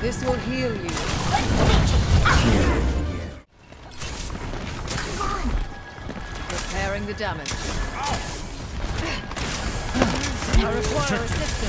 This will heal you. Repairing the damage. I require assistance.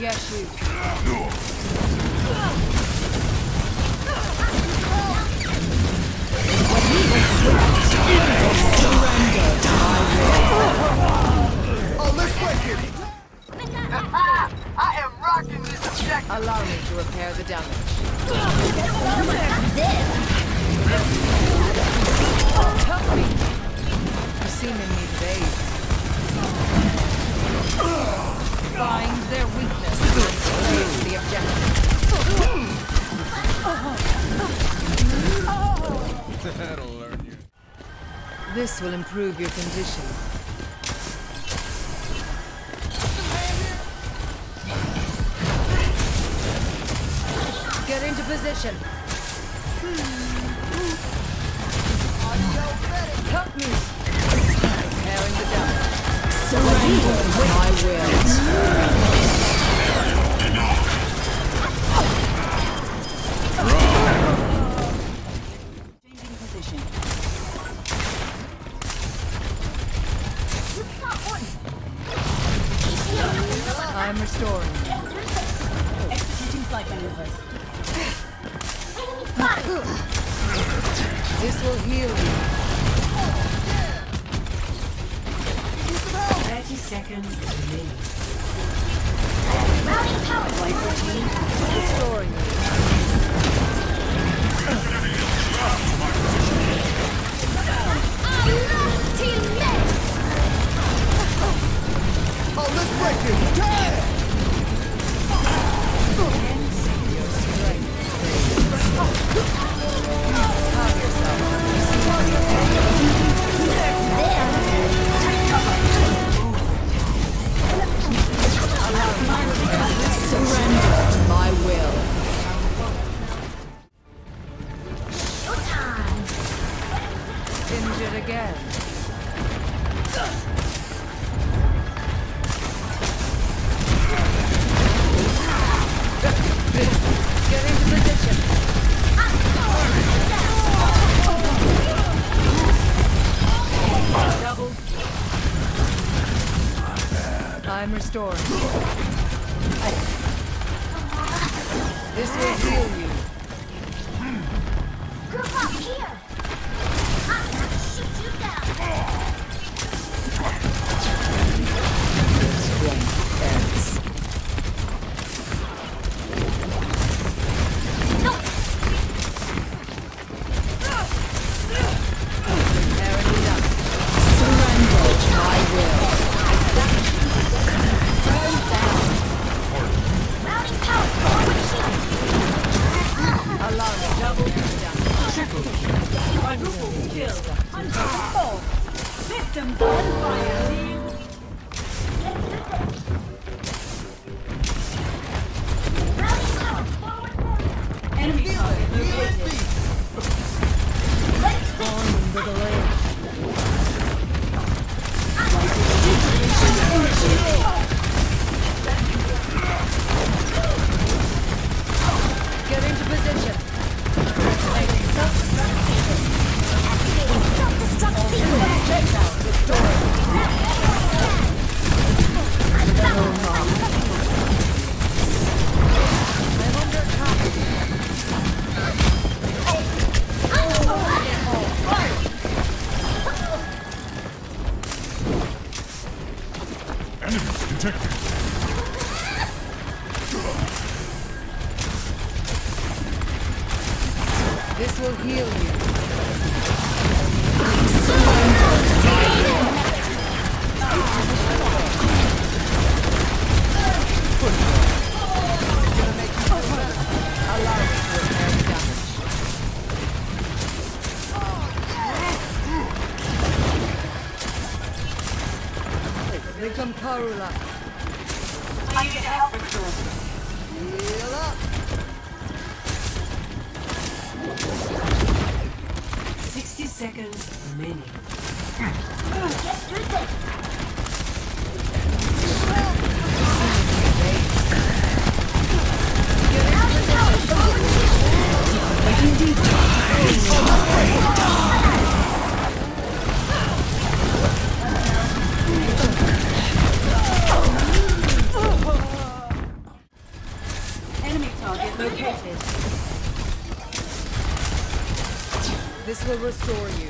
Yes, you. Ah, improve your condition. Get into position. Help me. Tearing the dust. Surrender my will. This will heal you. and Karula. I need help. Heal up. Sixty seconds remaining. Get through this. adore you.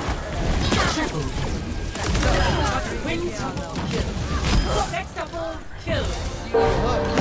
Triple. Quintuple kill. Sextuple kill.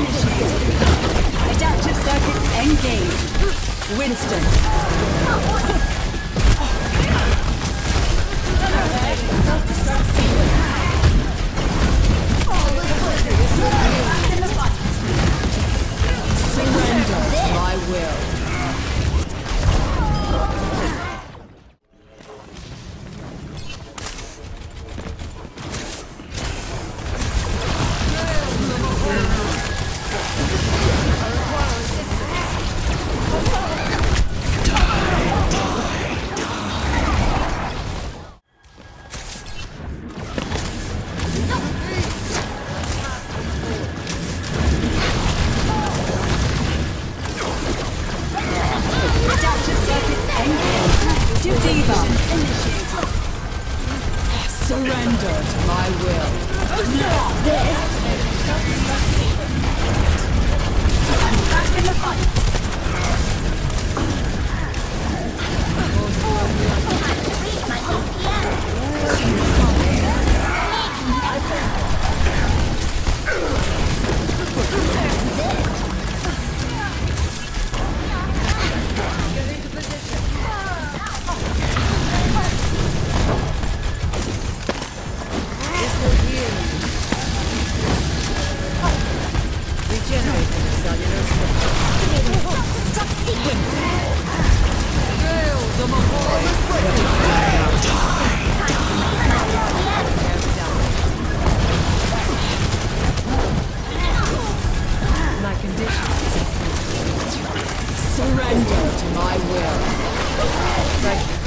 Adaptive circuits engaged. Winston. Self-destruct sequence. Surrender my will. Surrender to my will. This! I'm back in the fight! Surrender to my will. Pressure.